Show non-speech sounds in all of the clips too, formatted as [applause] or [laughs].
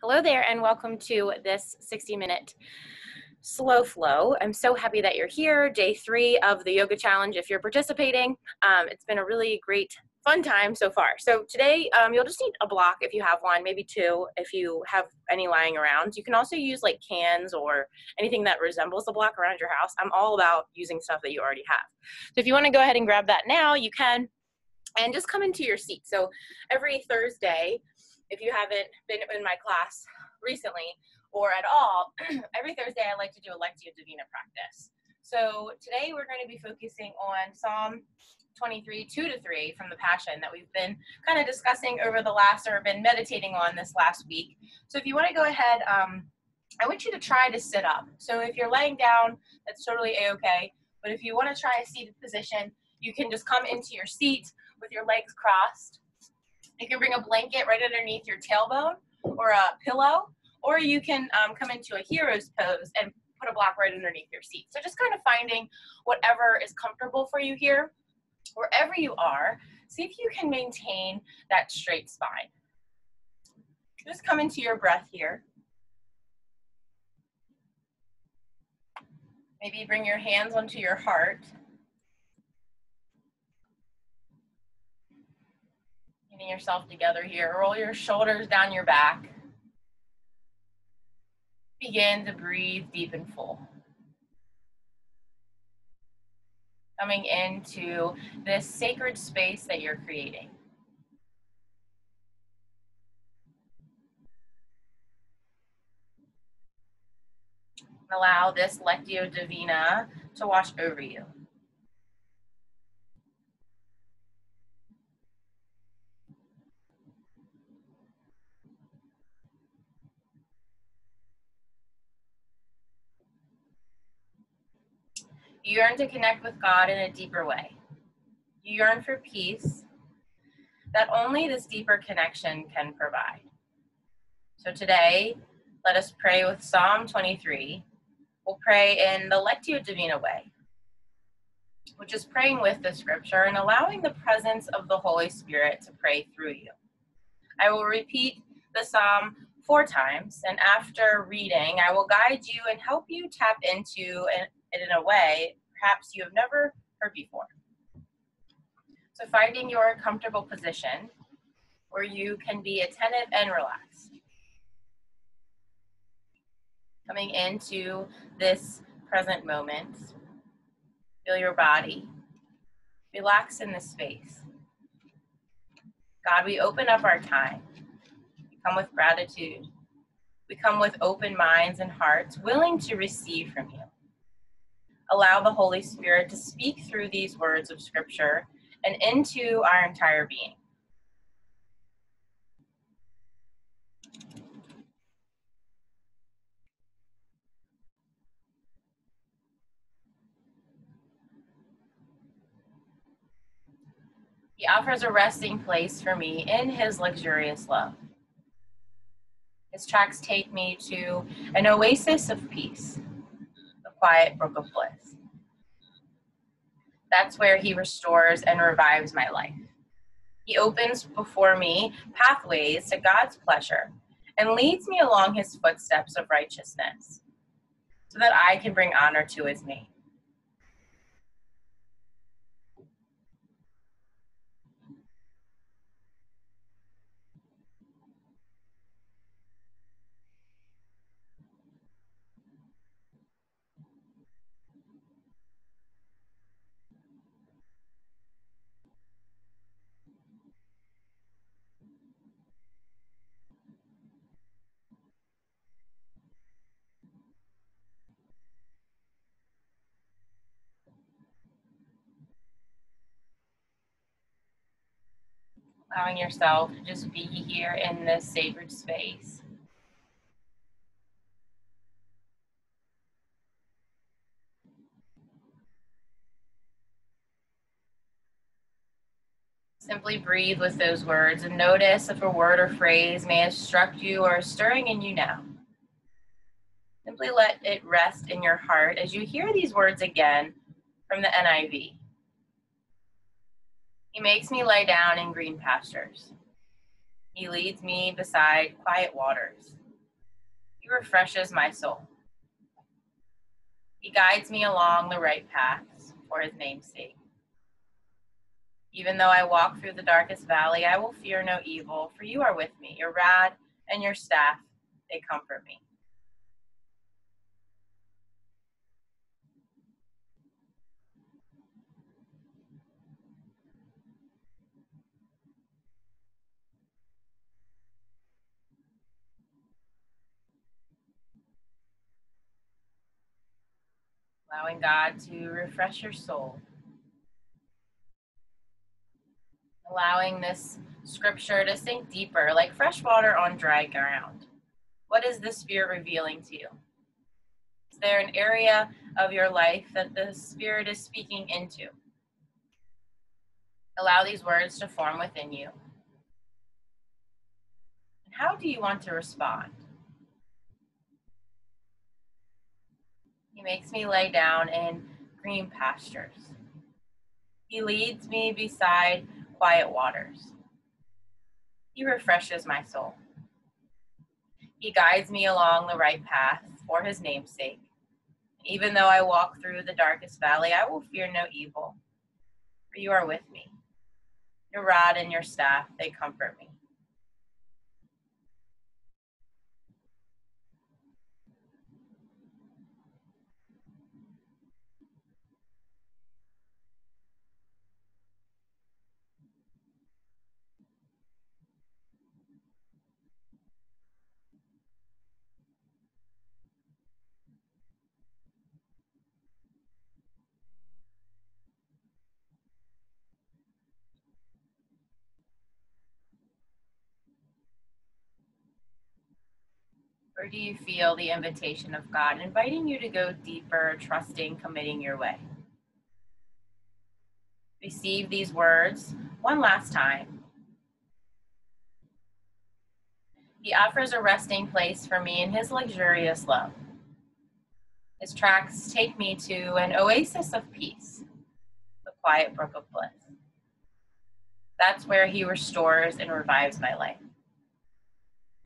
Hello there, and welcome to this 60 minute slow flow. I'm so happy that you're here, day three of the yoga challenge. If you're participating, um, it's been a really great, fun time so far. So, today um, you'll just need a block if you have one, maybe two if you have any lying around. You can also use like cans or anything that resembles a block around your house. I'm all about using stuff that you already have. So, if you want to go ahead and grab that now, you can. And just come into your seat. So, every Thursday, if you haven't been in my class recently or at all, [clears throat] every Thursday I like to do a Lectio Divina practice. So today we're going to be focusing on Psalm 23, 2 to 3 from the Passion that we've been kind of discussing over the last or been meditating on this last week. So if you want to go ahead, um, I want you to try to sit up. So if you're laying down, that's totally a-okay. But if you want to try a seated position, you can just come into your seat with your legs crossed you can bring a blanket right underneath your tailbone or a pillow, or you can um, come into a hero's pose and put a block right underneath your seat. So just kind of finding whatever is comfortable for you here. Wherever you are, see if you can maintain that straight spine. Just come into your breath here. Maybe bring your hands onto your heart Getting yourself together here. Roll your shoulders down your back. Begin to breathe deep and full. Coming into this sacred space that you're creating. Allow this Lectio Divina to wash over you. You yearn to connect with God in a deeper way. You yearn for peace that only this deeper connection can provide. So today, let us pray with Psalm 23. We'll pray in the Lectio Divina way, which is praying with the scripture and allowing the presence of the Holy Spirit to pray through you. I will repeat the psalm four times, and after reading, I will guide you and help you tap into it in a way perhaps you have never heard before. So finding your comfortable position where you can be attentive and relaxed. Coming into this present moment, feel your body, relax in this space. God, we open up our time. We come with gratitude. We come with open minds and hearts, willing to receive from you allow the Holy Spirit to speak through these words of Scripture and into our entire being. He offers a resting place for me in his luxurious love. His tracks take me to an oasis of peace quiet brook of bliss. That's where he restores and revives my life. He opens before me pathways to God's pleasure and leads me along his footsteps of righteousness so that I can bring honor to his name. Allowing yourself to just be here in this sacred space. Simply breathe with those words and notice if a word or phrase may have struck you or is stirring in you now. Simply let it rest in your heart as you hear these words again from the NIV. He makes me lie down in green pastures. He leads me beside quiet waters. He refreshes my soul. He guides me along the right paths for his name's sake. Even though I walk through the darkest valley, I will fear no evil, for you are with me. Your rod and your staff, they comfort me. Allowing God to refresh your soul. Allowing this scripture to sink deeper, like fresh water on dry ground. What is the Spirit revealing to you? Is there an area of your life that the Spirit is speaking into? Allow these words to form within you. And how do you want to respond? He makes me lay down in green pastures. He leads me beside quiet waters. He refreshes my soul. He guides me along the right path for his name's sake. Even though I walk through the darkest valley, I will fear no evil, for you are with me. Your rod and your staff, they comfort me. Or do you feel the invitation of God inviting you to go deeper, trusting, committing your way? Receive these words one last time. He offers a resting place for me in his luxurious love. His tracks take me to an oasis of peace, the quiet brook of bliss. That's where he restores and revives my life.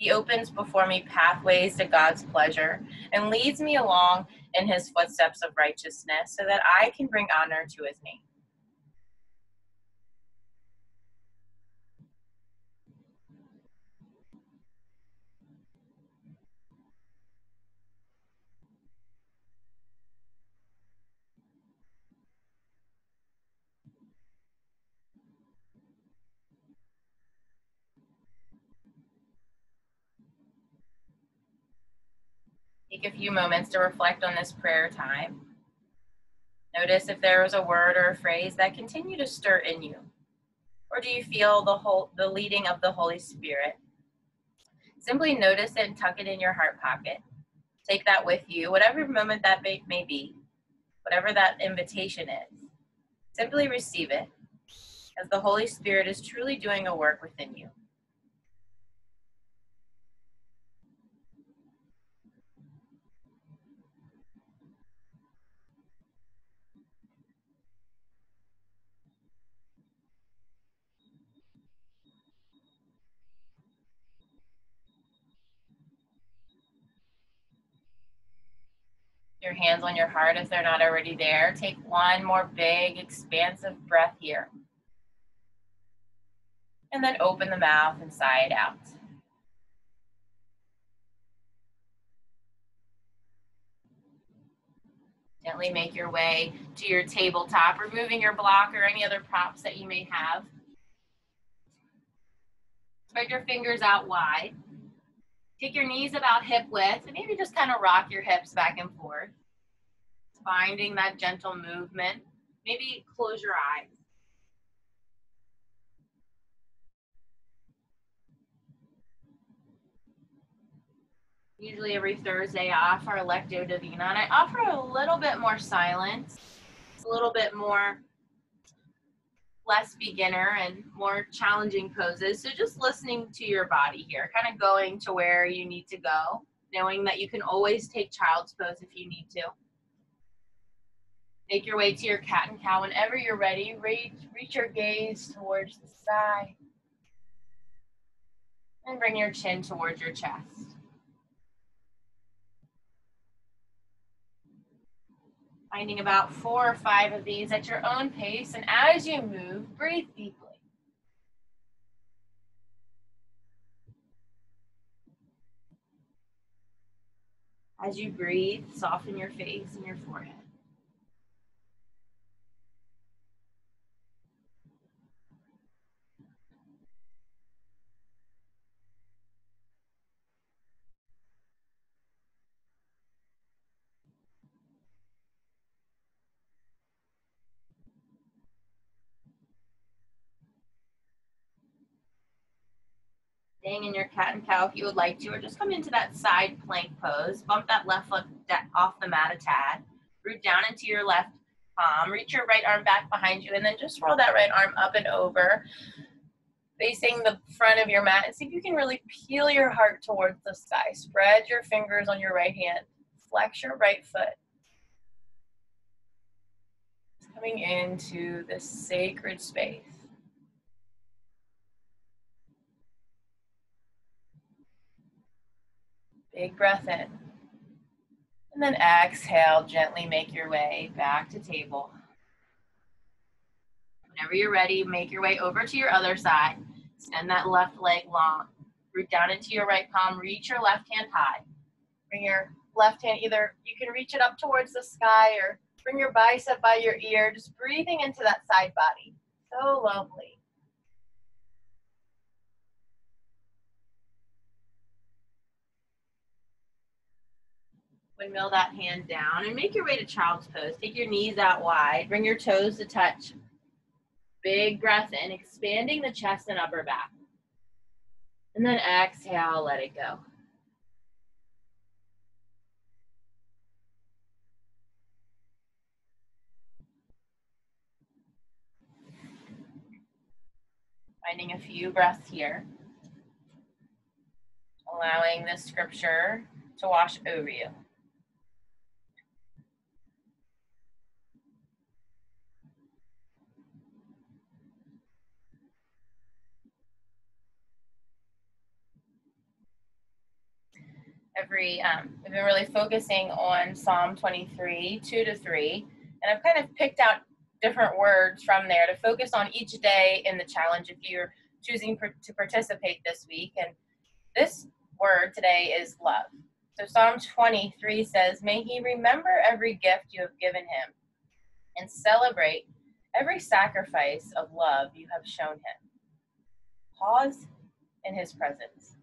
He opens before me pathways to God's pleasure and leads me along in his footsteps of righteousness so that I can bring honor to his name. Take a few moments to reflect on this prayer time. Notice if there was a word or a phrase that continue to stir in you. Or do you feel the whole the leading of the Holy Spirit? Simply notice it and tuck it in your heart pocket. Take that with you, whatever moment that may, may be, whatever that invitation is. Simply receive it as the Holy Spirit is truly doing a work within you. Your hands on your heart if they're not already there. Take one more big, expansive breath here. And then open the mouth and sigh it out. Gently make your way to your tabletop, removing your block or any other props that you may have. Spread your fingers out wide. Take your knees about hip width and maybe just kind of rock your hips back and forth. Finding that gentle movement. Maybe close your eyes. Usually every Thursday I offer Lectio Divina and I offer a little bit more silence, a little bit more less beginner and more challenging poses. So just listening to your body here, kind of going to where you need to go, knowing that you can always take child's pose if you need to. Make your way to your cat and cow whenever you're ready. Reach, reach your gaze towards the sky. And bring your chin towards your chest. Finding about four or five of these at your own pace, and as you move, breathe deeply. As you breathe, soften your face and your forehead. Staying in your cat and cow if you would like to, or just come into that side plank pose. Bump that left foot off the mat a tad. Root down into your left palm. Reach your right arm back behind you, and then just roll that right arm up and over, facing the front of your mat. And see if you can really peel your heart towards the sky. Spread your fingers on your right hand. Flex your right foot. Coming into this sacred space. Big breath in. And then exhale, gently make your way back to table. Whenever you're ready, make your way over to your other side. Extend that left leg long. Root down into your right palm. Reach your left hand high. Bring your left hand either, you can reach it up towards the sky or bring your bicep by your ear. Just breathing into that side body. So lovely. Windmill that hand down and make your way to child's pose. Take your knees out wide. Bring your toes to touch. Big breath in, expanding the chest and upper back. And then exhale, let it go. Finding a few breaths here. Allowing this scripture to wash over you. Every, um, we've been really focusing on Psalm 23, 2 to 3. And I've kind of picked out different words from there to focus on each day in the challenge if you're choosing to participate this week. And this word today is love. So Psalm 23 says, May he remember every gift you have given him and celebrate every sacrifice of love you have shown him. Pause in his presence.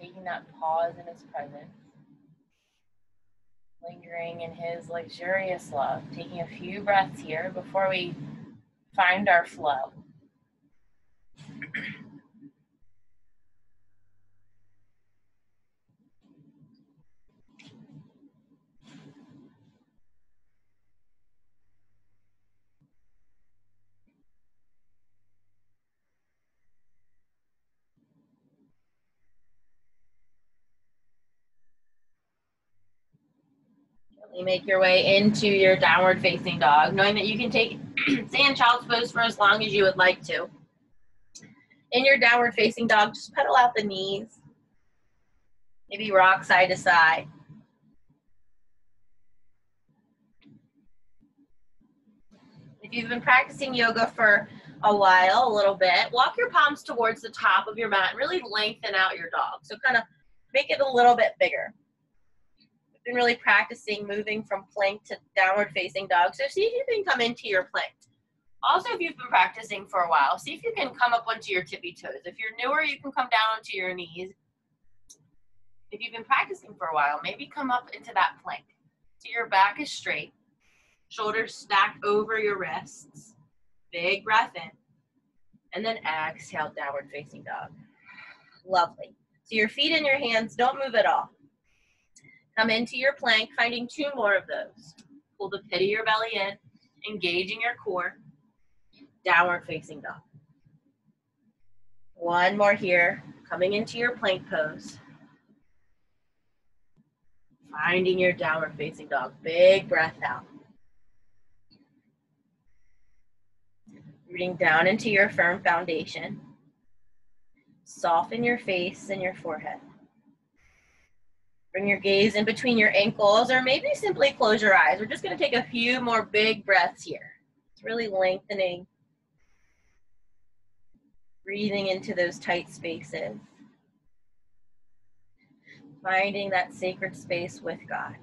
Taking that pause in his presence, lingering in his luxurious love, taking a few breaths here before we find our flow. Make your way into your downward facing dog, knowing that you can take [clears throat] in child's pose for as long as you would like to. In your downward facing dog, just pedal out the knees. Maybe rock side to side. If you've been practicing yoga for a while, a little bit, walk your palms towards the top of your mat and really lengthen out your dog. So kind of make it a little bit bigger been really practicing moving from plank to downward facing dog. So see if you can come into your plank. Also, if you've been practicing for a while, see if you can come up onto your tippy toes. If you're newer, you can come down onto your knees. If you've been practicing for a while, maybe come up into that plank. So your back is straight, shoulders stacked over your wrists. Big breath in. And then exhale, downward facing dog. Lovely. So your feet and your hands don't move at all. Come into your plank, finding two more of those. Pull the pit of your belly in, engaging your core. Downward facing dog. One more here, coming into your plank pose. Finding your downward facing dog. Big breath out. Rooting down into your firm foundation. Soften your face and your forehead. Bring your gaze in between your ankles, or maybe simply close your eyes. We're just going to take a few more big breaths here. It's really lengthening, breathing into those tight spaces, finding that sacred space with God.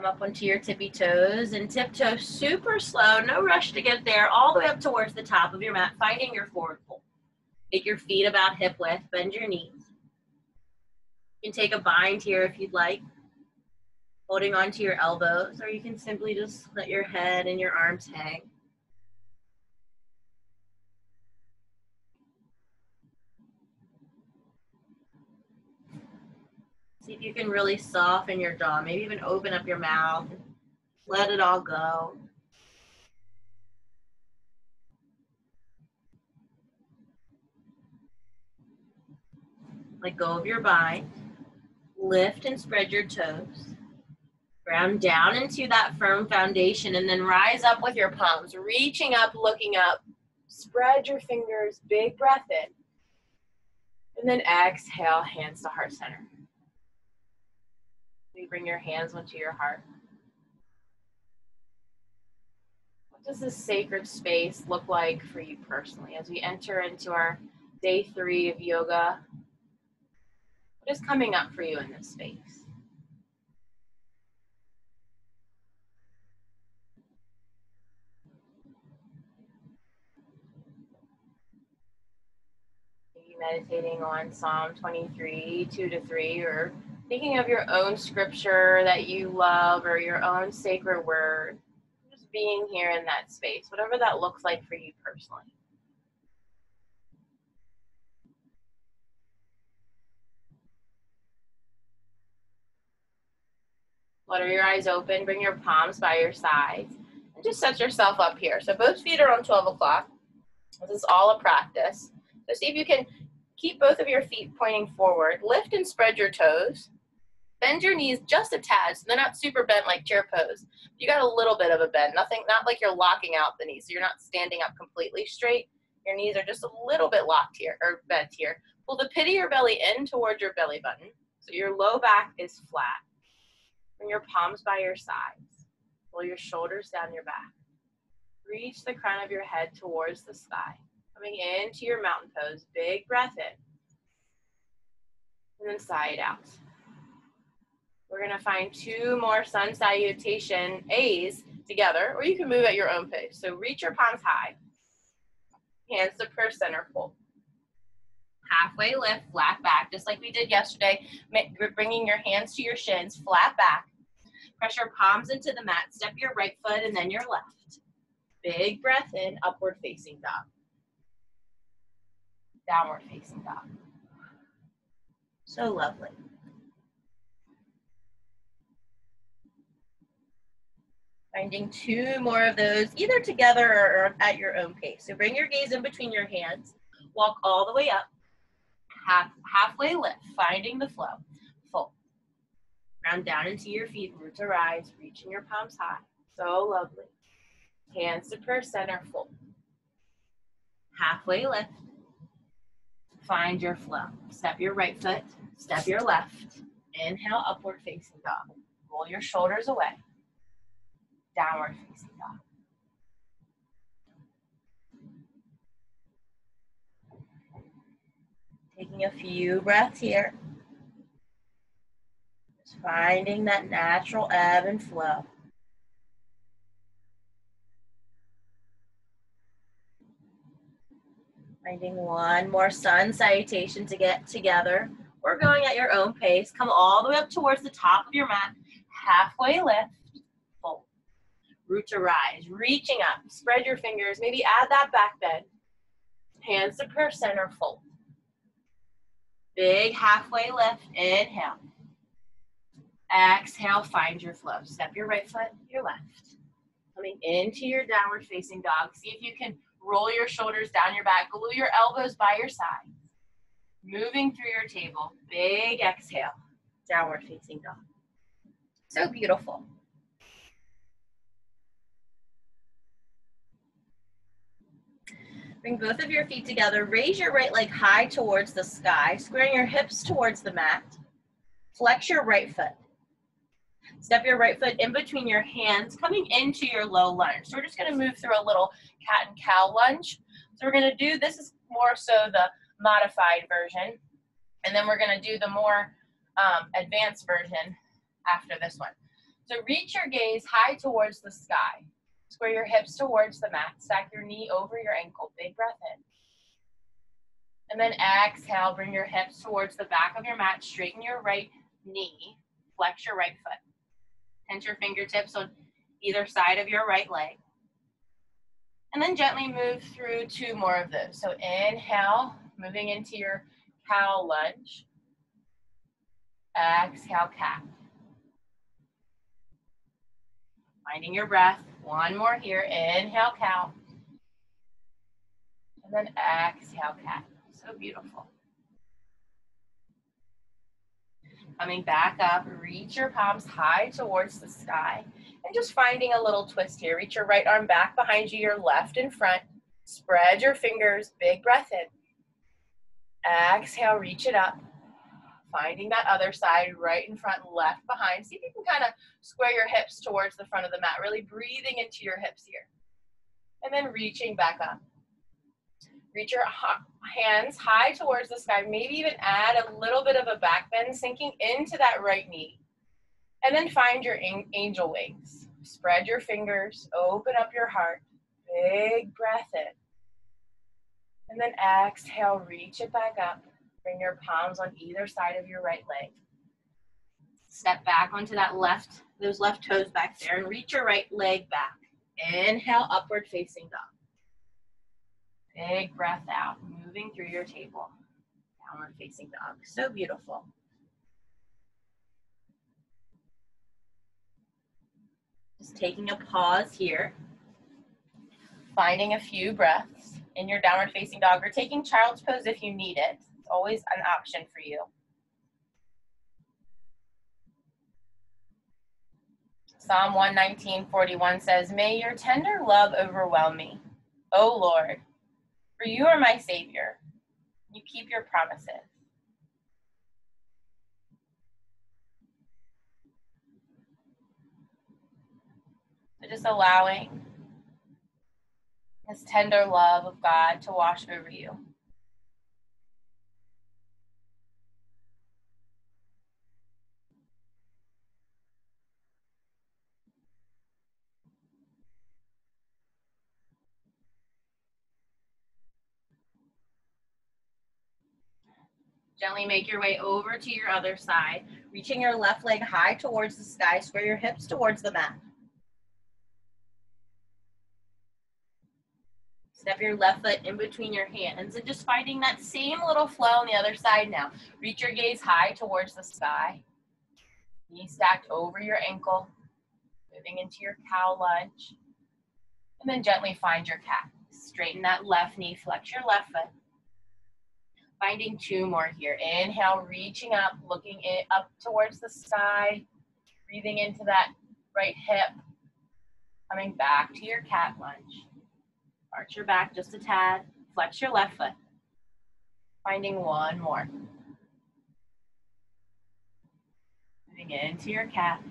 Come up onto your tippy toes and tiptoe super slow, no rush to get there, all the way up towards the top of your mat, finding your forward fold. Make your feet about hip width, bend your knees. You can take a bind here if you'd like, holding onto your elbows, or you can simply just let your head and your arms hang. See if you can really soften your jaw. Maybe even open up your mouth. Let it all go. Let go of your bind. Lift and spread your toes. Ground down into that firm foundation and then rise up with your palms, reaching up, looking up. Spread your fingers, big breath in. And then exhale, hands to heart center. Bring your hands onto your heart. What does this sacred space look like for you personally as we enter into our day three of yoga? What is coming up for you in this space? Meditating on Psalm 23, 2 to 3, or thinking of your own scripture that you love or your own sacred word, just being here in that space, whatever that looks like for you personally. Flutter your eyes open, bring your palms by your sides, and just set yourself up here. So both feet are on 12 o'clock. This is all a practice. So see if you can keep both of your feet pointing forward. Lift and spread your toes. Bend your knees just a tad, so they're not super bent like chair pose. You got a little bit of a bend, nothing, not like you're locking out the knees. So you're not standing up completely straight. Your knees are just a little bit locked here, or bent here. Pull the pit of your belly in towards your belly button. So your low back is flat. Bring your palms by your sides. Pull your shoulders down your back. Reach the crown of your head towards the sky. Coming into your mountain pose, big breath in. And then sigh it out. We're gonna find two more sun salutation A's together, or you can move at your own pace. So reach your palms high. Hands to prayer center fold. Halfway lift, flat back, just like we did yesterday. Bringing your hands to your shins, flat back. Press your palms into the mat. Step your right foot and then your left. Big breath in, upward facing dog. Downward facing dog. So lovely. Finding two more of those, either together or at your own pace. So bring your gaze in between your hands. Walk all the way up. Half, halfway lift, finding the flow. Full. Round down into your feet, root to rise, reaching your palms high. So lovely. Hands to prayer center, full. Halfway lift. Find your flow. Step your right foot, step your left. Inhale, upward facing dog. Roll your shoulders away downward facing dog. Taking a few breaths here. Just finding that natural ebb and flow. Finding one more sun salutation to get together. We're going at your own pace. Come all the way up towards the top of your mat. Halfway lift root to rise, reaching up, spread your fingers, maybe add that back bend. Hands to prayer center, fold. Big halfway lift, inhale. Exhale, find your flow. Step your right foot, your left. Coming into your downward facing dog. See if you can roll your shoulders down your back, glue your elbows by your sides. Moving through your table. Big exhale. Downward facing dog. So beautiful. Bring both of your feet together. Raise your right leg high towards the sky, squaring your hips towards the mat. Flex your right foot. Step your right foot in between your hands, coming into your low lunge. So we're just gonna move through a little cat and cow lunge. So we're gonna do, this is more so the modified version. And then we're gonna do the more um, advanced version after this one. So reach your gaze high towards the sky. Square your hips towards the mat. Stack your knee over your ankle. Big breath in. And then exhale, bring your hips towards the back of your mat. Straighten your right knee. Flex your right foot. Tense your fingertips on either side of your right leg. And then gently move through two more of those. So inhale, moving into your cow lunge. Exhale, cat. Finding your breath. One more here. Inhale, cow. And then exhale, cat. So beautiful. Coming back up, reach your palms high towards the sky. And just finding a little twist here. Reach your right arm back behind you, your left in front. Spread your fingers, big breath in. Exhale, reach it up. Finding that other side, right in front, left behind. See if you can kind of square your hips towards the front of the mat, really breathing into your hips here. And then reaching back up. Reach your hands high towards the sky. Maybe even add a little bit of a back bend, sinking into that right knee. And then find your angel wings. Spread your fingers, open up your heart. Big breath in. And then exhale, reach it back up. Bring your palms on either side of your right leg. Step back onto that left, those left toes back there, and reach your right leg back. Inhale, upward facing dog. Big breath out, moving through your table. Downward facing dog. So beautiful. Just taking a pause here. Finding a few breaths in your downward facing dog or taking child's pose if you need it. Always an option for you. Psalm 119, 41 says, May your tender love overwhelm me, O Lord, for you are my Savior. You keep your promises. So just allowing this tender love of God to wash over you. Gently make your way over to your other side, reaching your left leg high towards the sky, square your hips towards the mat. Step your left foot in between your hands and just finding that same little flow on the other side now. Reach your gaze high towards the sky. Knee stacked over your ankle, moving into your cow lunge. And then gently find your cat. Straighten that left knee, flex your left foot. Finding two more here. Inhale, reaching up, looking it up towards the sky. Breathing into that right hip. Coming back to your cat lunge. Arch your back just a tad. Flex your left foot. Finding one more. Moving into your cat.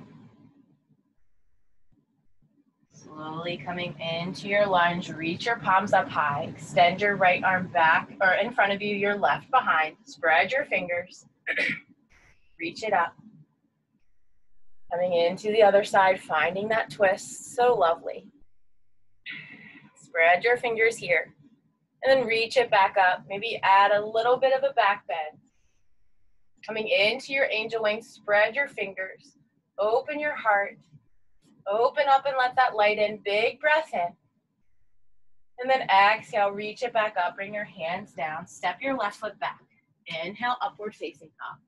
Slowly coming into your lunge, reach your palms up high. Extend your right arm back or in front of you, your left behind. Spread your fingers. [clears throat] reach it up. Coming into the other side, finding that twist. So lovely. Spread your fingers here. And then reach it back up. Maybe add a little bit of a back bend. Coming into your angel wings, spread your fingers. Open your heart. Open up and let that light in. Big breath in. And then exhale, reach it back up. Bring your hands down. Step your left foot back. Inhale, upward facing dog.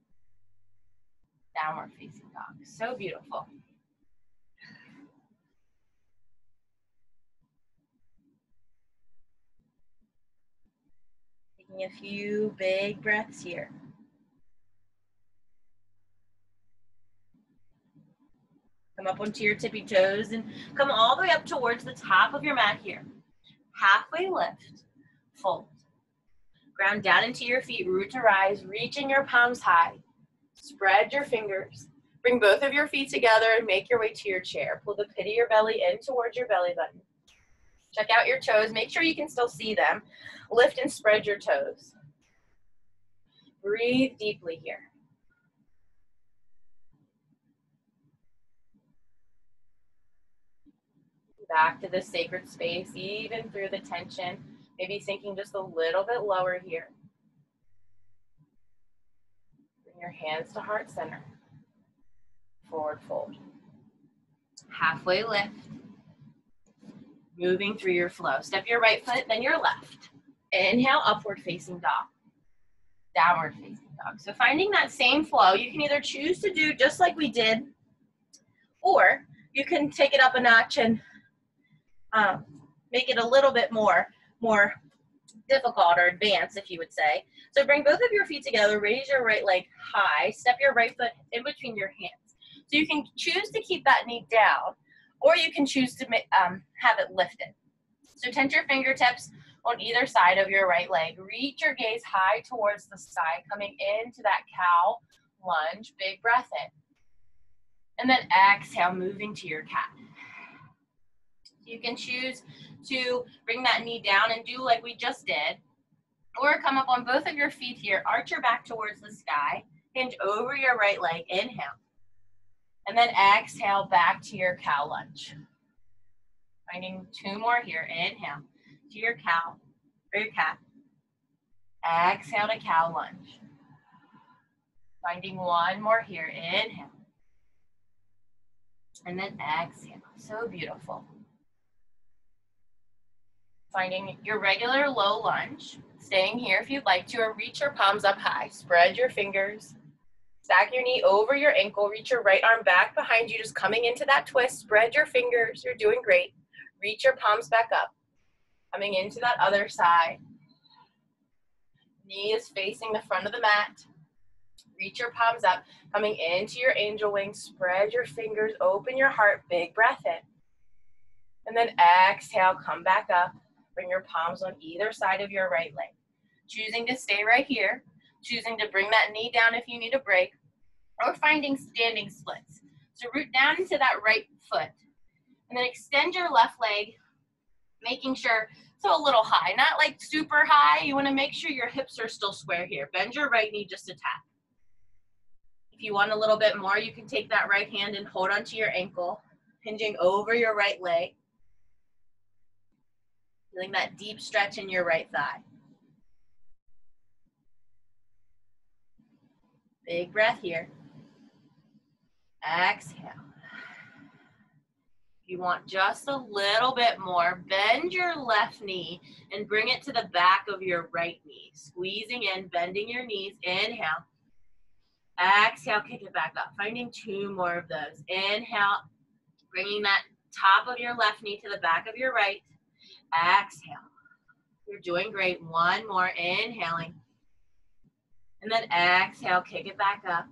Downward facing dog. So beautiful. Taking a few big breaths here. Come up onto your tippy toes and come all the way up towards the top of your mat here. Halfway lift, fold. Ground down into your feet, root to rise, reaching your palms high. Spread your fingers. Bring both of your feet together and make your way to your chair. Pull the pit of your belly in towards your belly button. Check out your toes. Make sure you can still see them. Lift and spread your toes. Breathe deeply here. Back to the sacred space, even through the tension. Maybe sinking just a little bit lower here. Bring your hands to heart center. Forward fold. Halfway lift moving through your flow. Step your right foot, then your left. Inhale, upward facing dog. Downward facing dog. So finding that same flow, you can either choose to do just like we did, or you can take it up a notch and um, make it a little bit more, more difficult or advanced, if you would say. So bring both of your feet together, raise your right leg high, step your right foot in between your hands. So you can choose to keep that knee down, or you can choose to um, have it lifted. So tent your fingertips on either side of your right leg. Reach your gaze high towards the sky, coming into that cow lunge. Big breath in. And then exhale, moving to your cat. You can choose to bring that knee down and do like we just did, or come up on both of your feet here, arch your back towards the sky, hinge over your right leg, inhale. And then exhale back to your cow lunge. Finding two more here. Inhale to your cow or your cat. Exhale to cow lunge. Finding one more here. Inhale. And then exhale. So beautiful. Finding your regular low lunge. Staying here if you'd like to, or reach your palms up high. Spread your fingers Stack your knee over your ankle. Reach your right arm back behind you, just coming into that twist. Spread your fingers. You're doing great. Reach your palms back up. Coming into that other side. Knee is facing the front of the mat. Reach your palms up. Coming into your angel wing. Spread your fingers. Open your heart. Big breath in. And then exhale. Come back up. Bring your palms on either side of your right leg. Choosing to stay right here choosing to bring that knee down if you need a break, or finding standing splits. So root down into that right foot, and then extend your left leg, making sure so a little high, not like super high. You want to make sure your hips are still square here. Bend your right knee just a tap. If you want a little bit more, you can take that right hand and hold onto your ankle, hinging over your right leg. Feeling that deep stretch in your right thigh. Big breath here. Exhale. If you want just a little bit more, bend your left knee and bring it to the back of your right knee. Squeezing in, bending your knees. Inhale. Exhale, kick it back up. Finding two more of those. Inhale, bringing that top of your left knee to the back of your right. Exhale. You're doing great. One more. Inhaling. And then exhale, kick it back up.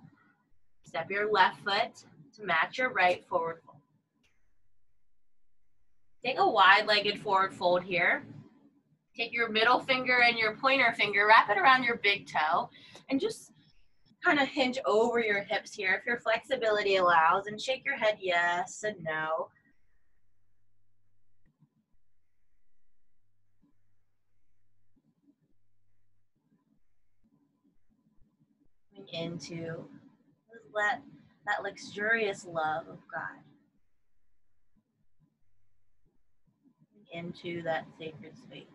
Step your left foot to match your right forward fold. Take a wide-legged forward fold here. Take your middle finger and your pointer finger, wrap it around your big toe, and just kind of hinge over your hips here if your flexibility allows, and shake your head yes and no. Into let that luxurious love of God into that sacred space.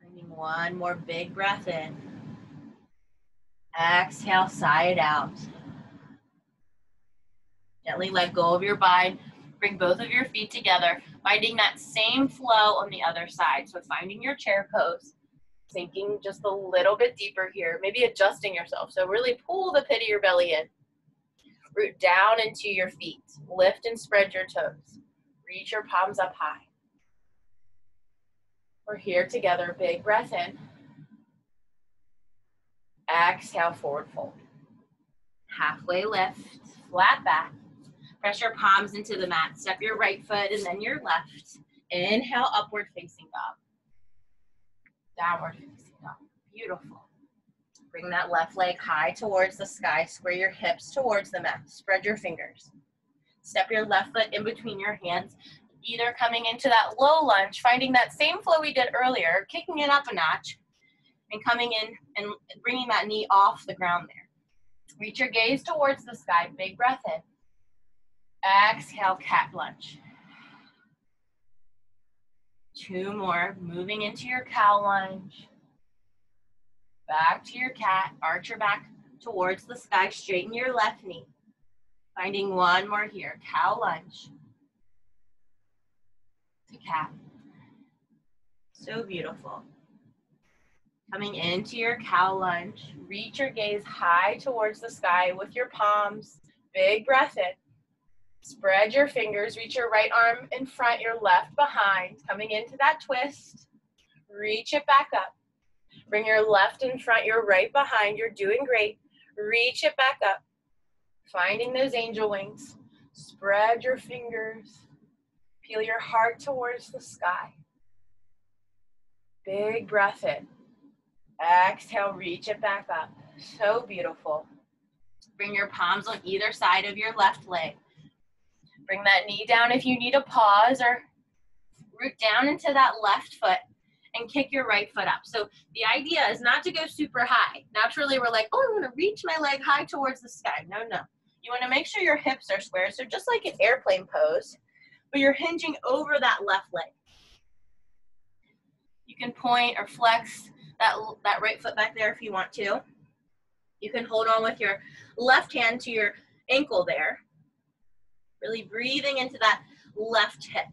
Bringing one more big breath in. Exhale, sigh it out. Gently let go of your bind. Bring both of your feet together finding that same flow on the other side. So finding your chair pose, sinking just a little bit deeper here, maybe adjusting yourself. So really pull the pit of your belly in. Root down into your feet. Lift and spread your toes. Reach your palms up high. We're here together. Big breath in. Exhale, forward fold. Halfway lift, flat back. Press your palms into the mat. Step your right foot and then your left. Inhale, upward facing dog. Downward facing dog. Beautiful. Bring that left leg high towards the sky. Square your hips towards the mat. Spread your fingers. Step your left foot in between your hands, either coming into that low lunge, finding that same flow we did earlier, kicking it up a notch, and coming in and bringing that knee off the ground there. Reach your gaze towards the sky. Big breath in. Exhale, cat lunge. Two more, moving into your cow lunge. Back to your cat, arch your back towards the sky, straighten your left knee. Finding one more here, cow lunge. To cat. So beautiful. Coming into your cow lunge, reach your gaze high towards the sky with your palms. Big breath in. Spread your fingers, reach your right arm in front, your left behind. Coming into that twist. Reach it back up. Bring your left in front, your right behind. You're doing great. Reach it back up. Finding those angel wings. Spread your fingers. Peel your heart towards the sky. Big breath in. Exhale, reach it back up. So beautiful. Bring your palms on either side of your left leg. Bring that knee down if you need a pause or root down into that left foot and kick your right foot up. So the idea is not to go super high. Naturally, we're like, oh, I'm gonna reach my leg high towards the sky. No, no. You wanna make sure your hips are square. So just like an airplane pose, but you're hinging over that left leg. You can point or flex that, that right foot back there if you want to. You can hold on with your left hand to your ankle there. Really breathing into that left hip,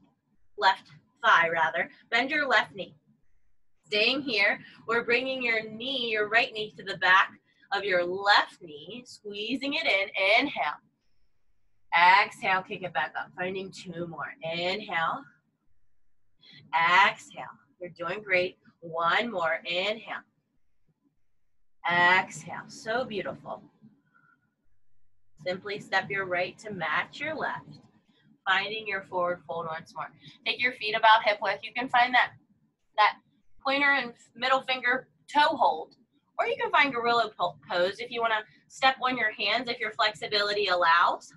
left thigh rather. Bend your left knee. Staying here, we're bringing your knee, your right knee to the back of your left knee, squeezing it in. Inhale. Exhale, kick it back up. Finding two more. Inhale. Exhale. You're doing great. One more. Inhale. Exhale. So beautiful. Simply step your right to match your left. Finding your forward fold once more. Take your feet about hip width. You can find that, that pointer and middle finger toe hold. Or you can find gorilla pose if you want to step on your hands if your flexibility allows.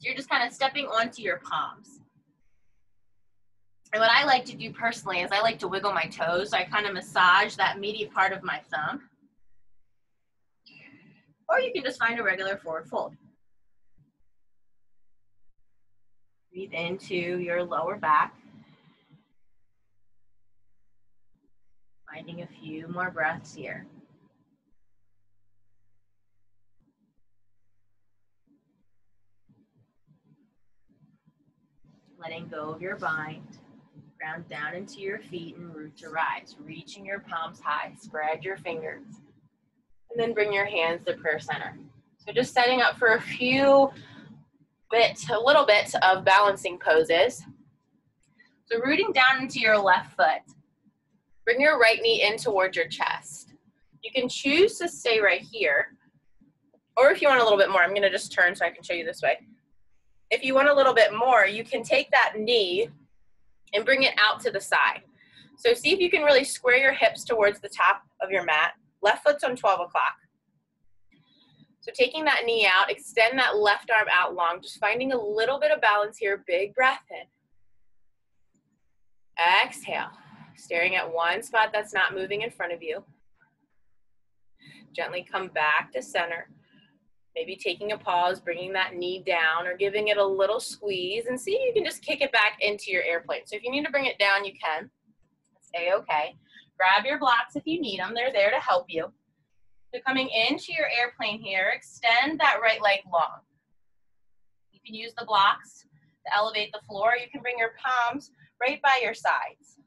You're just kind of stepping onto your palms. And what I like to do personally is I like to wiggle my toes. So I kind of massage that meaty part of my thumb. Or you can just find a regular forward fold. Breathe into your lower back. Finding a few more breaths here. Letting go of your bind. Ground down into your feet and root to rise. Reaching your palms high. Spread your fingers. And then bring your hands to prayer center. So just setting up for a few bits, a little bit of balancing poses. So rooting down into your left foot. Bring your right knee in towards your chest. You can choose to stay right here. Or if you want a little bit more, I'm gonna just turn so I can show you this way. If you want a little bit more, you can take that knee and bring it out to the side. So see if you can really square your hips towards the top of your mat. Left foot's on 12 o'clock. So taking that knee out, extend that left arm out long, just finding a little bit of balance here. Big breath in. Exhale, staring at one spot that's not moving in front of you. Gently come back to center. Maybe taking a pause, bringing that knee down or giving it a little squeeze and see if you can just kick it back into your airplane. So if you need to bring it down, you can. Stay okay. Grab your blocks if you need them. They're there to help you. So coming into your airplane here, extend that right leg long. You can use the blocks to elevate the floor. You can bring your palms right by your sides.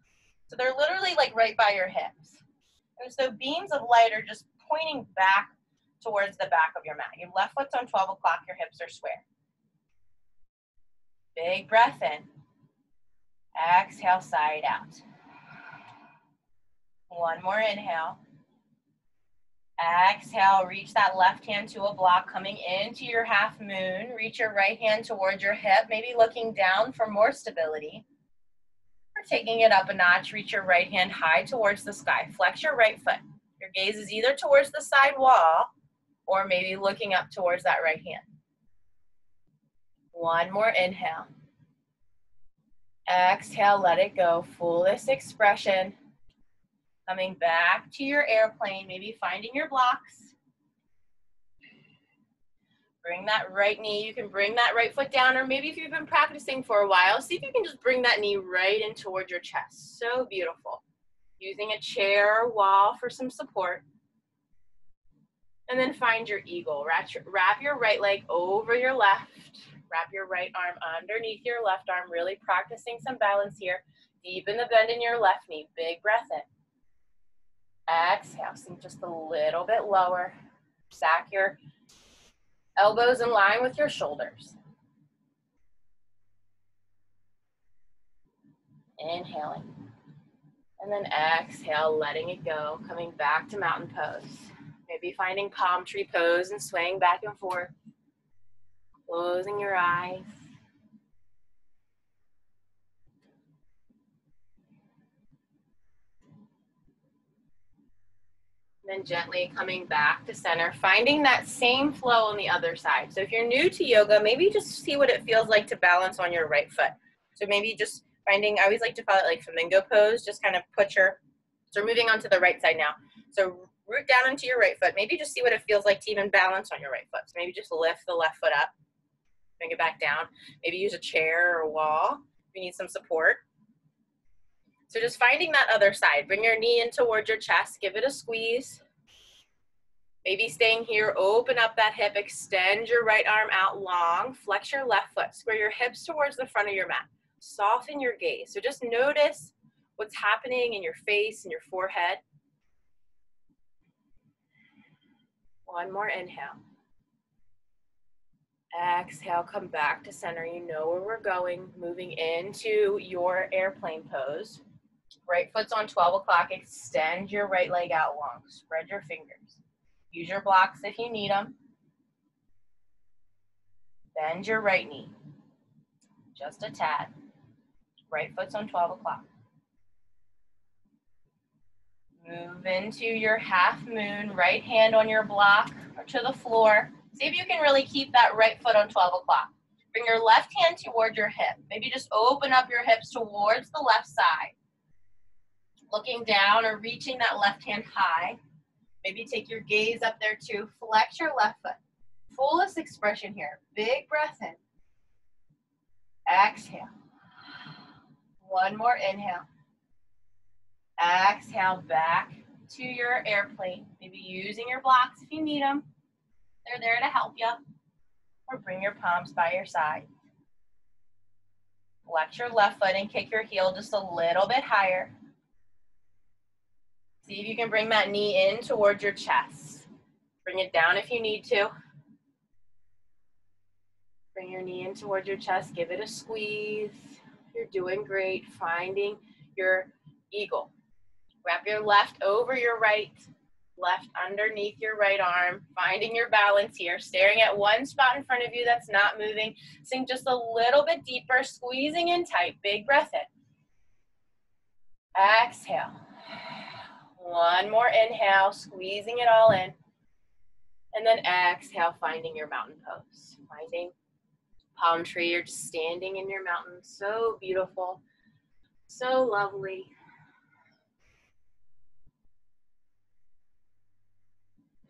So they're literally like right by your hips. And so beams of light are just pointing back towards the back of your mat. Your left foot's on 12 o'clock, your hips are square. Big breath in. Exhale, side out. One more inhale. Exhale, reach that left hand to a block, coming into your half moon. Reach your right hand towards your hip, maybe looking down for more stability. Or taking it up a notch, reach your right hand high towards the sky. Flex your right foot. Your gaze is either towards the side wall or maybe looking up towards that right hand. One more inhale. Exhale, let it go. Fullest expression. Coming back to your airplane, maybe finding your blocks. Bring that right knee, you can bring that right foot down, or maybe if you've been practicing for a while, see if you can just bring that knee right in towards your chest. So beautiful. Using a chair or wall for some support. And then find your eagle. Wrap your, wrap your right leg over your left. Wrap your right arm underneath your left arm, really practicing some balance here. Deepen the bend in your left knee. Big breath in. Exhale, sink just a little bit lower. Stack your elbows in line with your shoulders. Inhaling. And then exhale, letting it go, coming back to mountain pose. Maybe finding palm tree pose and swaying back and forth. Closing your eyes. Then gently coming back to center, finding that same flow on the other side. So if you're new to yoga, maybe just see what it feels like to balance on your right foot. So maybe just finding, I always like to call it like flamingo pose, just kind of put your, so moving on to the right side now. So root down into your right foot. Maybe just see what it feels like to even balance on your right foot. So maybe just lift the left foot up, bring it back down. Maybe use a chair or a wall if you need some support. So just finding that other side. Bring your knee in towards your chest. Give it a squeeze. Maybe staying here, open up that hip, extend your right arm out long, flex your left foot, square your hips towards the front of your mat. Soften your gaze. So just notice what's happening in your face and your forehead. One more inhale. Exhale, come back to center. You know where we're going. Moving into your airplane pose. Right foot's on 12 o'clock. Extend your right leg out long. Spread your fingers. Use your blocks if you need them. Bend your right knee. Just a tad. Right foot's on 12 o'clock. Move into your half moon, right hand on your block or to the floor. See if you can really keep that right foot on 12 o'clock. Bring your left hand toward your hip. Maybe just open up your hips towards the left side looking down or reaching that left hand high. Maybe take your gaze up there too. Flex your left foot. Fullest expression here. Big breath in. Exhale. One more inhale. Exhale back to your airplane. Maybe using your blocks if you need them. They're there to help you. Or bring your palms by your side. Flex your left foot and kick your heel just a little bit higher. See if you can bring that knee in towards your chest. Bring it down if you need to. Bring your knee in towards your chest. Give it a squeeze. You're doing great. Finding your eagle. Wrap your left over your right, left underneath your right arm. Finding your balance here. Staring at one spot in front of you that's not moving. Sink just a little bit deeper. Squeezing in tight. Big breath in. Exhale. One more inhale, squeezing it all in. And then exhale, finding your mountain pose. Finding palm tree, you're just standing in your mountain. So beautiful, so lovely.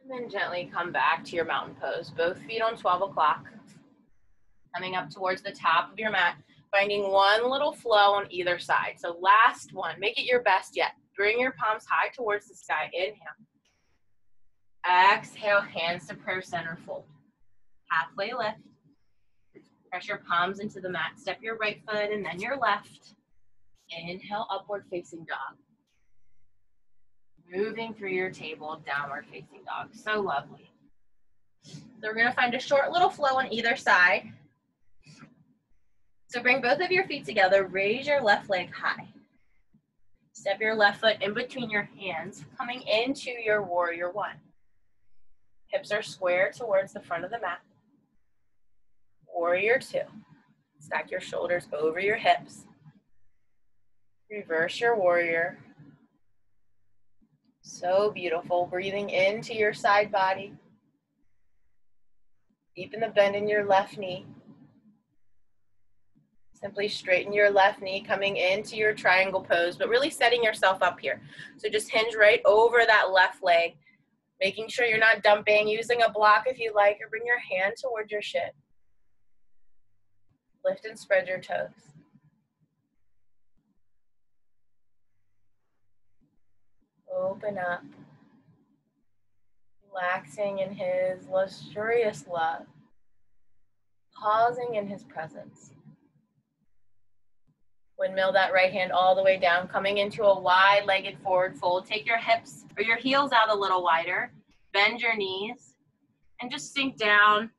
And then gently come back to your mountain pose. Both feet on 12 o'clock. Coming up towards the top of your mat. Finding one little flow on either side. So last one, make it your best yet. Bring your palms high towards the sky. Inhale. Exhale, hands to prayer center fold. Halfway lift. Press your palms into the mat. Step your right foot and then your left. Inhale, upward facing dog. Moving through your table, downward facing dog. So lovely. So we're gonna find a short little flow on either side. So bring both of your feet together, raise your left leg high. Step your left foot in between your hands, coming into your warrior one. Hips are square towards the front of the mat. Warrior two. Stack your shoulders over your hips. Reverse your warrior. So beautiful. Breathing into your side body. Deepen the bend in your left knee. Simply straighten your left knee coming into your triangle pose, but really setting yourself up here. So just hinge right over that left leg, making sure you're not dumping, using a block if you like, or bring your hand towards your shin. Lift and spread your toes. Open up. Relaxing in his luxurious love. Pausing in his presence. Windmill that right hand all the way down, coming into a wide-legged forward fold. Take your hips or your heels out a little wider. Bend your knees and just sink down,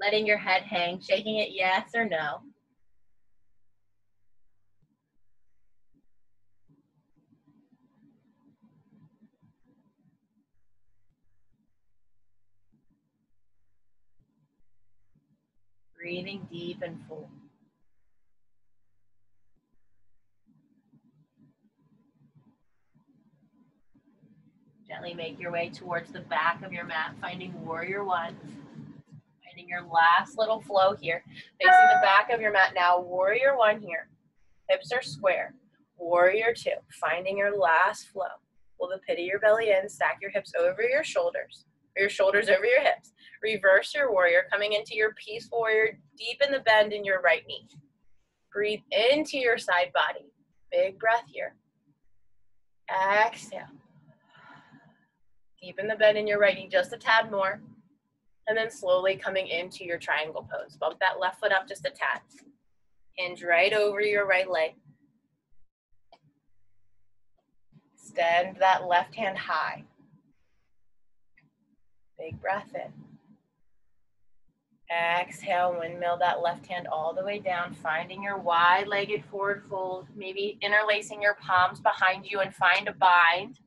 letting your head hang, shaking it yes or no. Breathing deep and full. Gently make your way towards the back of your mat, finding warrior one. Finding your last little flow here. Facing the back of your mat now, warrior one here. Hips are square. Warrior two, finding your last flow. Pull the pit of your belly in, stack your hips over your shoulders, or your shoulders over your hips. Reverse your warrior, coming into your peace warrior, deep in the bend in your right knee. Breathe into your side body. Big breath here. Exhale. Deepen the bend in your right knee just a tad more. And then slowly coming into your triangle pose. Bump that left foot up just a tad. Hinge right over your right leg. Extend that left hand high. Big breath in. Exhale, windmill that left hand all the way down, finding your wide-legged forward fold, maybe interlacing your palms behind you and find a bind.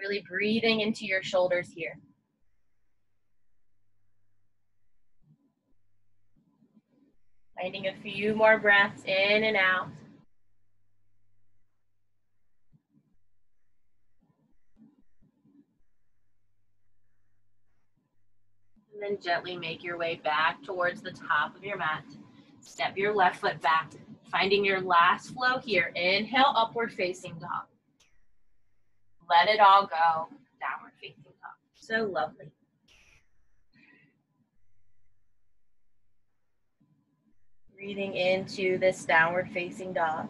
Really breathing into your shoulders here. Finding a few more breaths in and out. And then gently make your way back towards the top of your mat. Step your left foot back, finding your last flow here. Inhale, upward facing dog. Let it all go. Downward facing dog. So lovely. Breathing into this downward facing dog.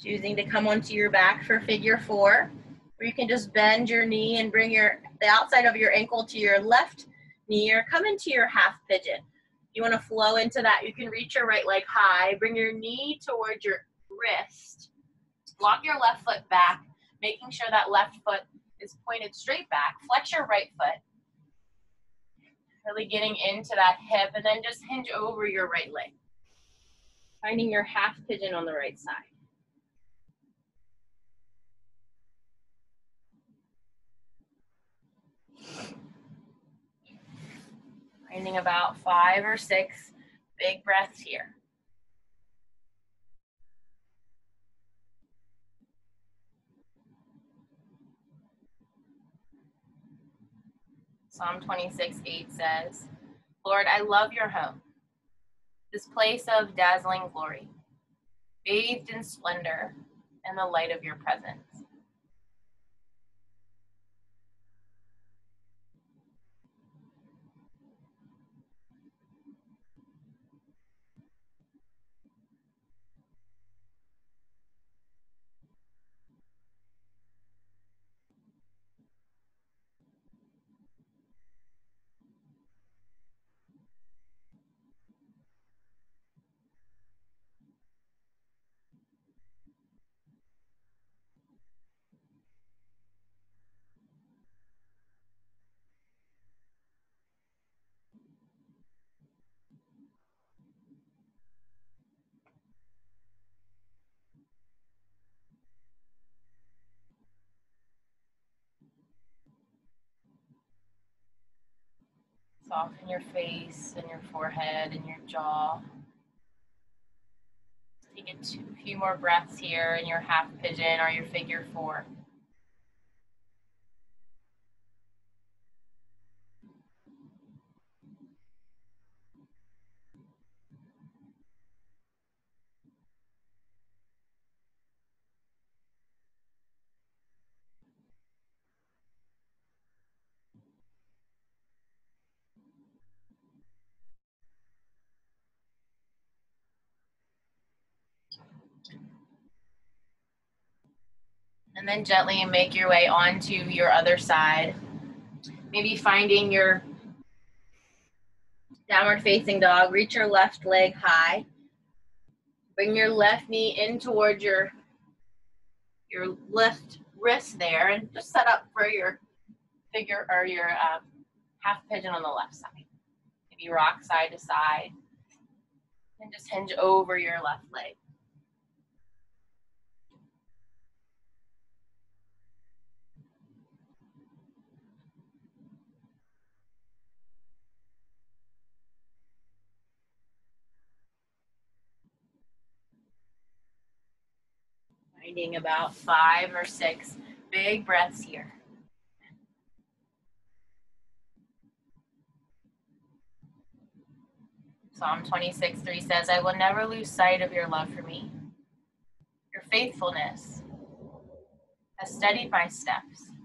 Choosing to come onto your back for figure four, where you can just bend your knee and bring your the outside of your ankle to your left knee or come into your half pigeon. You want to flow into that, you can reach your right leg high, bring your knee towards your wrist. Walk your left foot back, making sure that left foot is pointed straight back. Flex your right foot. Really getting into that hip and then just hinge over your right leg. Finding your half pigeon on the right side. Finding about five or six big breaths here. Psalm 26, 8 says, Lord, I love your home, this place of dazzling glory, bathed in splendor and the light of your presence. Soften your face and your forehead and your jaw. Take a few more breaths here in your half pigeon or your figure four. And then gently make your way onto your other side. Maybe finding your downward facing dog. Reach your left leg high. Bring your left knee in towards your, your left wrist there and just set up for your figure or your um, half pigeon on the left side. Maybe rock side to side. And just hinge over your left leg. Finding about five or six big breaths here. Psalm 26, 3 says, I will never lose sight of your love for me. Your faithfulness has steadied my steps.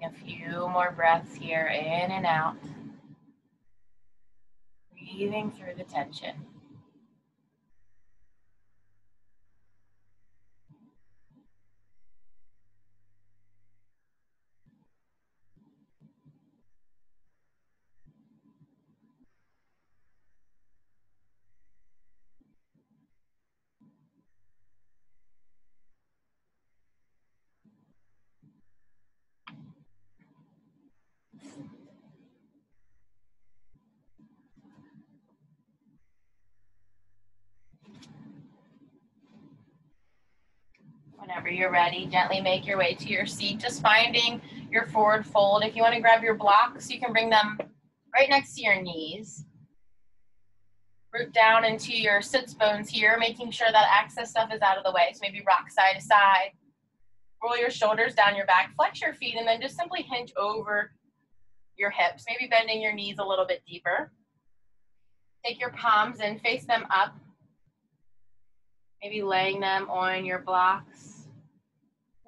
Taking a few more breaths here in and out. Breathing through the tension. Whenever you're ready, gently make your way to your seat, just finding your forward fold. If you want to grab your blocks, you can bring them right next to your knees. Root down into your sits bones here, making sure that access stuff is out of the way. So maybe rock side to side. Roll your shoulders down your back, flex your feet, and then just simply hinge over your hips, maybe bending your knees a little bit deeper. Take your palms and face them up. Maybe laying them on your blocks.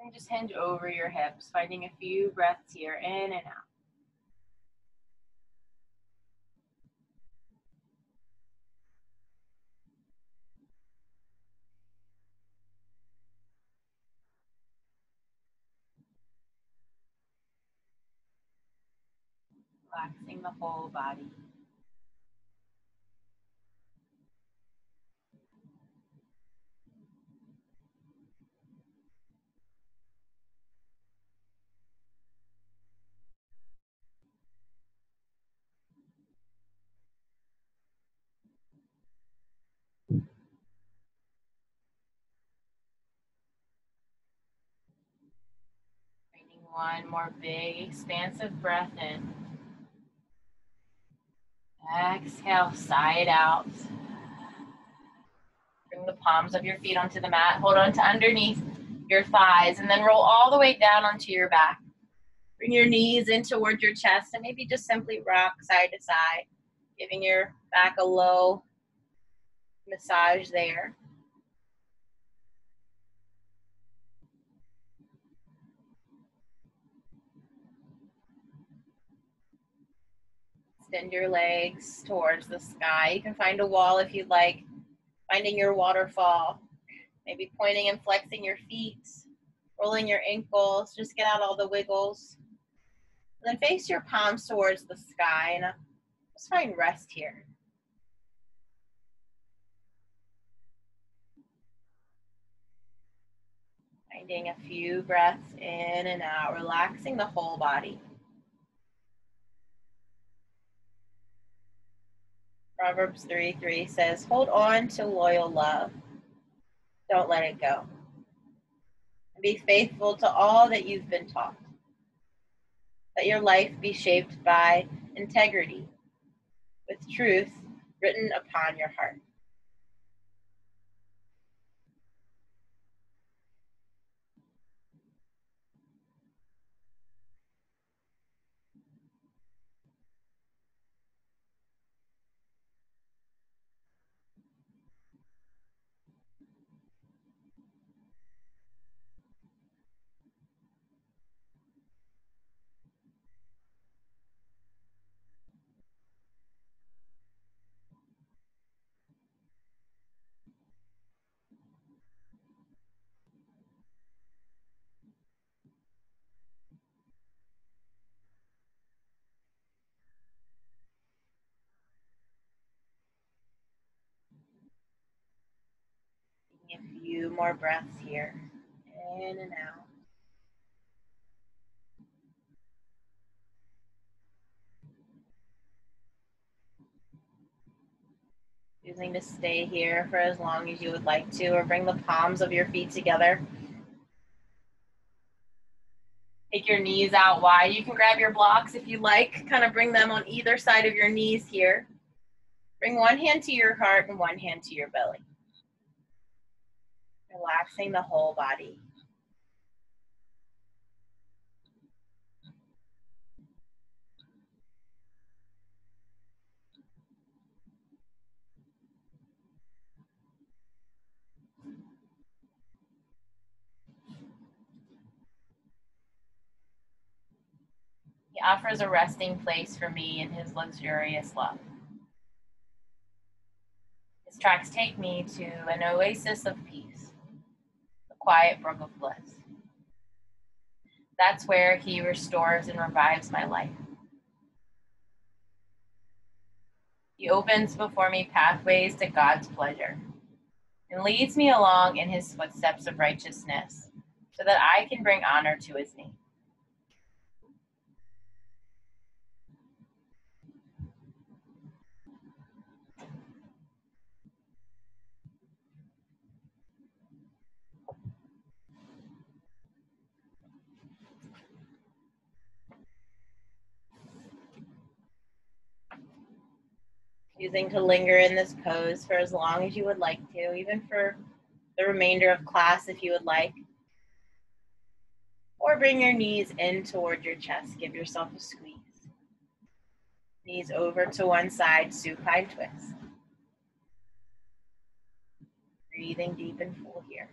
And just hinge over your hips, finding a few breaths here in and out. Relaxing the whole body. Bringing one more big expansive breath in. Exhale, it out. Bring the palms of your feet onto the mat. Hold on to underneath your thighs and then roll all the way down onto your back. Bring your knees in towards your chest and maybe just simply rock side to side, giving your back a low massage there. extend your legs towards the sky. You can find a wall if you'd like, finding your waterfall, maybe pointing and flexing your feet, rolling your ankles, just get out all the wiggles. And then face your palms towards the sky and uh, just find rest here. Finding a few breaths in and out, relaxing the whole body. Proverbs 3 3 says, Hold on to loyal love. Don't let it go. Be faithful to all that you've been taught. Let your life be shaped by integrity, with truth written upon your heart. a few more breaths here, in and out. Choosing to stay here for as long as you would like to, or bring the palms of your feet together. Take your knees out wide. You can grab your blocks if you like, kind of bring them on either side of your knees here. Bring one hand to your heart and one hand to your belly relaxing the whole body. He offers a resting place for me in his luxurious love. His tracks take me to an oasis of peace quiet brook of bliss. That's where He restores and revives my life. He opens before me pathways to God's pleasure and leads me along in His footsteps of righteousness so that I can bring honor to His name. Choosing to linger in this pose for as long as you would like to, even for the remainder of class if you would like. Or bring your knees in toward your chest. Give yourself a squeeze. Knees over to one side, supine twist. Breathing deep and full here.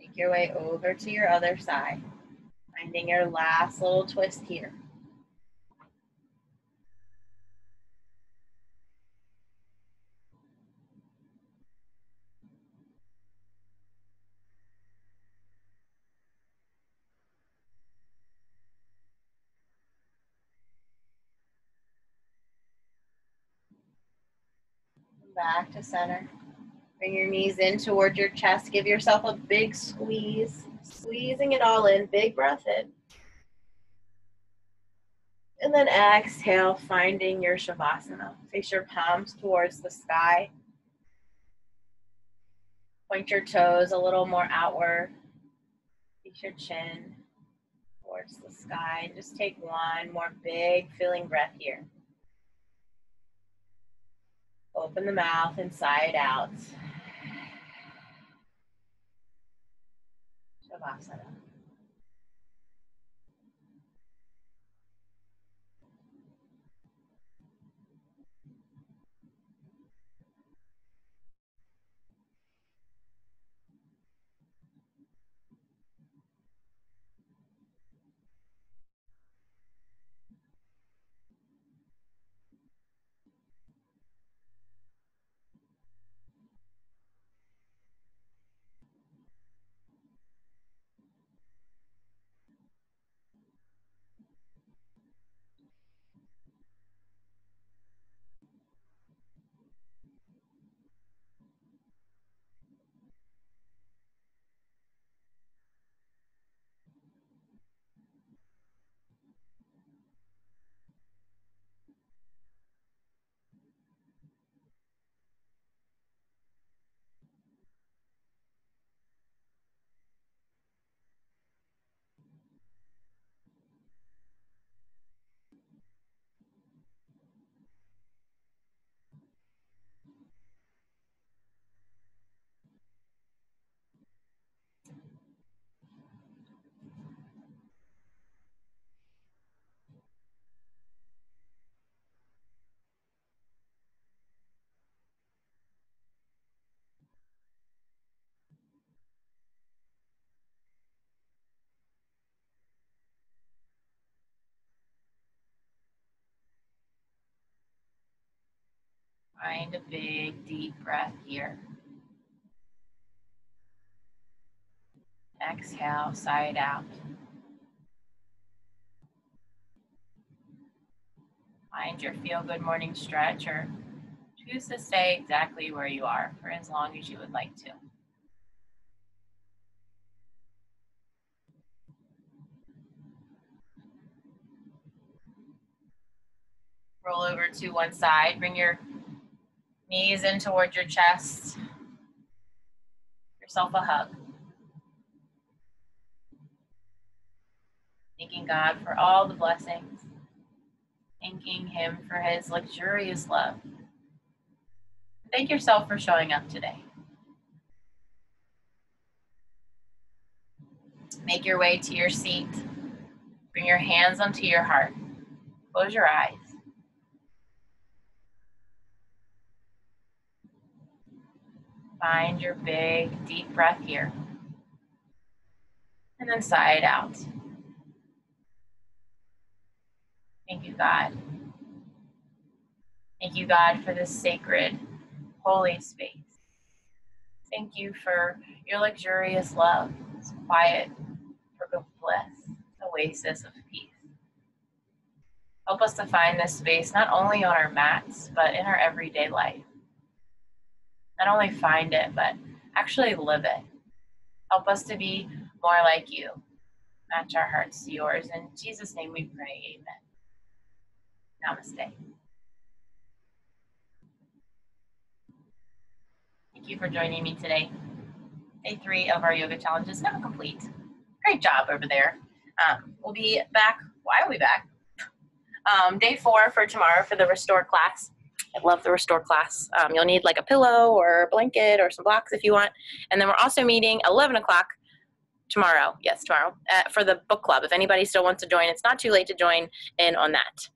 Make your way over to your other side, finding your last little twist here. Back to center. Bring your knees in towards your chest. Give yourself a big squeeze, squeezing it all in. Big breath in. And then exhale, finding your Shavasana. Face your palms towards the sky. Point your toes a little more outward. Face your chin towards the sky. And just take one more big filling breath here. Open the mouth inside out. Shavasana. Find a big deep breath here. Exhale, side out. Find your feel good morning stretch or choose to stay exactly where you are for as long as you would like to. Roll over to one side, bring your knees in towards your chest. Yourself a hug. Thanking God for all the blessings. Thanking Him for His luxurious love. Thank yourself for showing up today. Make your way to your seat. Bring your hands onto your heart. Close your eyes. Find your big, deep breath here. And then sigh it out. Thank you, God. Thank you, God, for this sacred, holy space. Thank you for your luxurious love, this quiet, of bliss, oasis of peace. Help us to find this space not only on our mats, but in our everyday life. Not only find it, but actually live it. Help us to be more like you. Match our hearts to yours. In Jesus' name we pray. Amen. Namaste. Thank you for joining me today. Day three of our yoga challenge is now complete. Great job over there. Um, we'll be back. Why are we back? [laughs] Um, day four for tomorrow for the restore class. I love the restore class. Um, you'll need like a pillow or a blanket or some blocks if you want. And then we're also meeting 11 o'clock tomorrow. Yes, tomorrow uh, for the book club. If anybody still wants to join, it's not too late to join in on that.